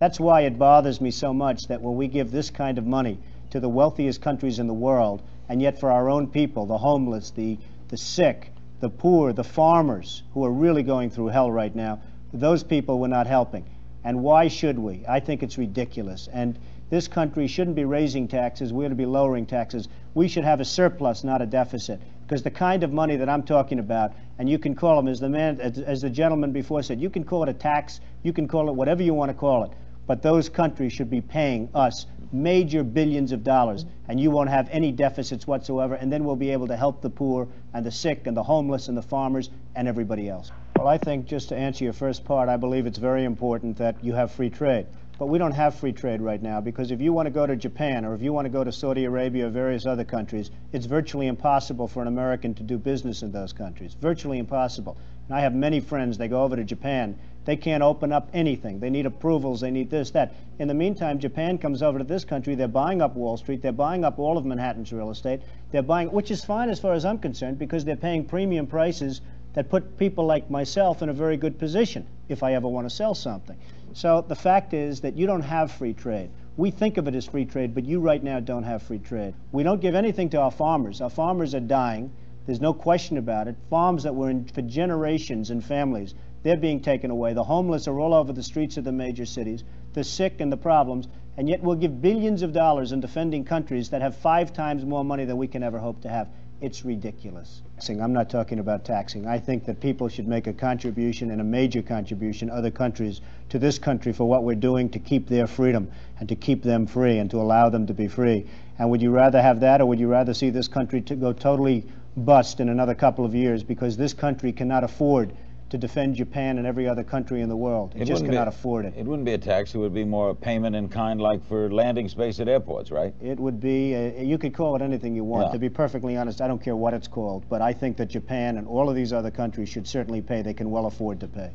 That's why it bothers me so much that when we give this kind of money to the wealthiest countries in the world, and yet for our own people, the homeless, the, the sick, the poor, the farmers who are really going through hell right now, those people we're not helping. And why should we? I think it's ridiculous. And this country shouldn't be raising taxes. We ought to be lowering taxes. We should have a surplus, not a deficit. Because the kind of money that I'm talking about, and you can call them, as the man, as, as the gentleman before said, you can call it a tax, you can call it whatever you want to call it but those countries should be paying us major billions of dollars, and you won't have any deficits whatsoever, and then we'll be able to help the poor and the sick and the homeless and the farmers and everybody else. Well, I think just to answer your first part, I believe it's very important that you have free trade. But we don't have free trade right now because if you want to go to Japan or if you want to go to Saudi Arabia or various other countries, it's virtually impossible for an American to do business in those countries. Virtually impossible. And I have many friends, they go over to Japan. They can't open up anything. They need approvals, they need this, that. In the meantime, Japan comes over to this country, they're buying up Wall Street, they're buying up all of Manhattan's real estate. They're buying, which is fine as far as I'm concerned because they're paying premium prices that put people like myself in a very good position if I ever want to sell something. So the fact is that you don't have free trade. We think of it as free trade, but you right now don't have free trade. We don't give anything to our farmers. Our farmers are dying. There's no question about it. Farms that were in for generations and families, they're being taken away. The homeless are all over the streets of the major cities, the sick and the problems, and yet we'll give billions of dollars in defending countries that have five times more money than we can ever hope to have. It's ridiculous. I'm not talking about taxing. I think that people should make a contribution and a major contribution, other countries, to this country for what we're doing to keep their freedom and to keep them free and to allow them to be free. And would you rather have that or would you rather see this country to go totally bust in another couple of years because this country cannot afford to defend Japan and every other country in the world. It, it just cannot be, afford it. It wouldn't be a tax. It would be more a payment in kind like for landing space at airports, right? It would be, uh, you could call it anything you want. Yeah. To be perfectly honest, I don't care what it's called, but I think that Japan and all of these other countries should certainly pay. They can well afford to pay.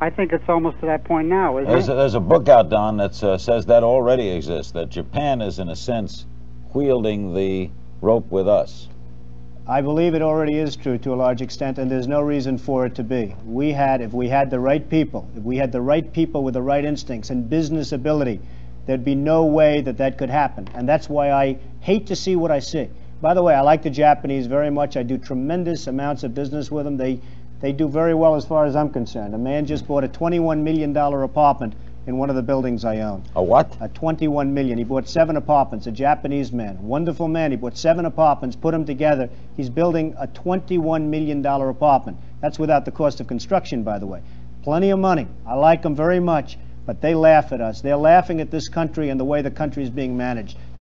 I think it's almost to that point now, isn't there's it? A, there's a book out, Don, that uh, says that already exists, that Japan is, in a sense, wielding the rope with us. I believe it already is true to a large extent, and there's no reason for it to be. We had, if we had the right people, if we had the right people with the right instincts and business ability, there'd be no way that that could happen. And that's why I hate to see what I see. By the way, I like the Japanese very much. I do tremendous amounts of business with them. They, they do very well as far as I'm concerned. A man just bought a $21 million apartment in one of the buildings I own. A what? A 21 million. He bought seven apartments, a Japanese man, wonderful man. He bought seven apartments, put them together. He's building a 21 million dollar apartment. That's without the cost of construction, by the way. Plenty of money. I like them very much, but they laugh at us. They're laughing at this country and the way the country is being managed.